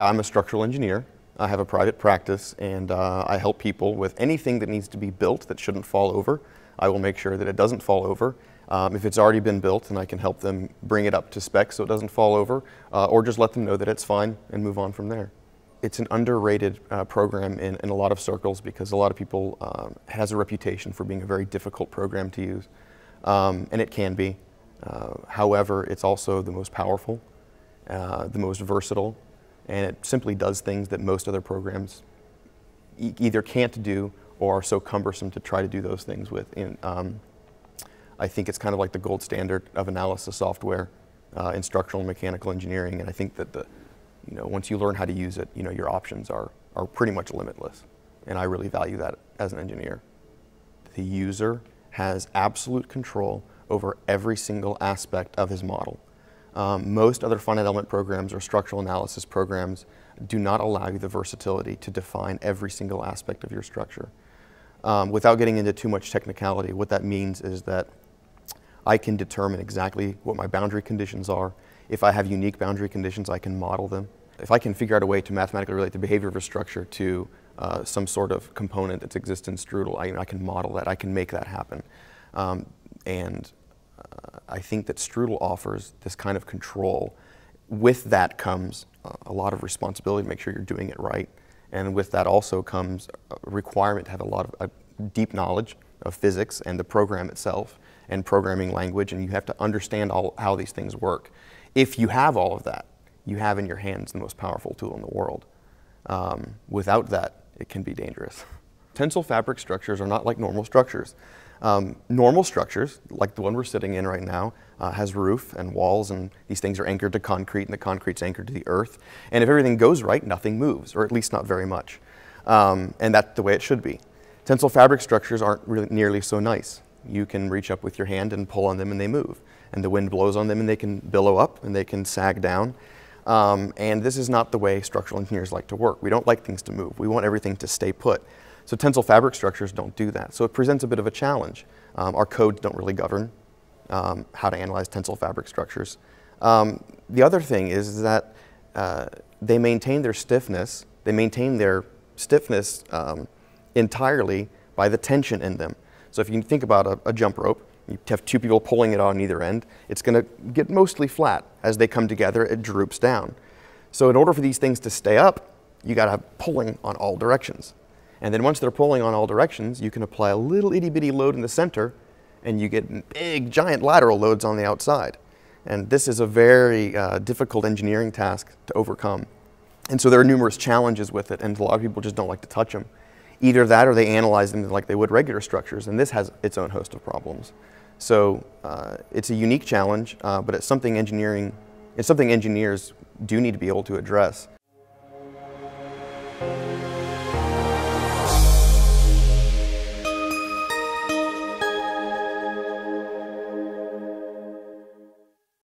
I'm a structural engineer. I have a private practice and uh, I help people with anything that needs to be built that shouldn't fall over. I will make sure that it doesn't fall over. Um, if it's already been built, and I can help them bring it up to spec so it doesn't fall over, uh, or just let them know that it's fine and move on from there. It's an underrated uh, program in, in, a lot of circles because a lot of people um, has a reputation for being a very difficult program to use, um, and it can be. Uh, however, it's also the most powerful, uh, the most versatile, and it simply does things that most other programs e either can't do or are so cumbersome to try to do those things with. In, um, I think it's kind of like the gold standard of analysis software uh, in structural and mechanical engineering, and I think that the, you know, once you learn how to use it, you know, your options are, are pretty much limitless, and I really value that as an engineer. The user has absolute control over every single aspect of his model. Um, most other finite element programs or structural analysis programs do not allow you the versatility to define every single aspect of your structure. Um, without getting into too much technicality, what that means is that I can determine exactly what my boundary conditions are. If I have unique boundary conditions, I can model them. If I can figure out a way to mathematically relate the behavior of a structure to uh, some sort of component that exists in STRUDL, I, I, can model that, I can make that happen. Um, and uh, I think that STRUDL offers this kind of control. With that comes a lot of responsibility to make sure you're doing it right. And with that also comes a requirement to have a lot of a deep knowledge of physics and the program itself and programming language, and you have to understand all, how these things work. If you have all of that, you have in your hands the most powerful tool in the world. Um, without that, it can be dangerous. Tensile fabric structures are not like normal structures. Um, normal structures, like the one we're sitting in right now, uh, has roof and walls, and these things are anchored to concrete, and the concrete's anchored to the earth. And if everything goes right, nothing moves, or at least not very much. Um, and that's the way it should be. Tensile fabric structures aren't really nearly so nice. You can reach up with your hand and pull on them, and they move. And the wind blows on them, and they can billow up, and they can sag down. Um, and this is not the way structural engineers like to work. We don't like things to move. We want everything to stay put. So tensile fabric structures don't do that. So it presents a bit of a challenge. Um, our codes don't really govern um, how to analyze tensile fabric structures. Um, the other thing is that uh, they maintain their stiffness, they maintain their stiffness um, entirely by the tension in them. So if you think about a, a jump rope, you have two people pulling it on either end, it's going to get mostly flat. As they come together, it droops down. So in order for these things to stay up, you got to have pulling on all directions. And then once they're pulling on all directions, you can apply a little itty bitty load in the center and you get big giant lateral loads on the outside. And this is a very uh, difficult engineering task to overcome. And so there are numerous challenges with it and a lot of people just don't like to touch them. Either that or they analyze them like they would regular structures and this has its own host of problems. So uh, it's a unique challenge, uh, but it's something engineering, it's something engineers do need to be able to address.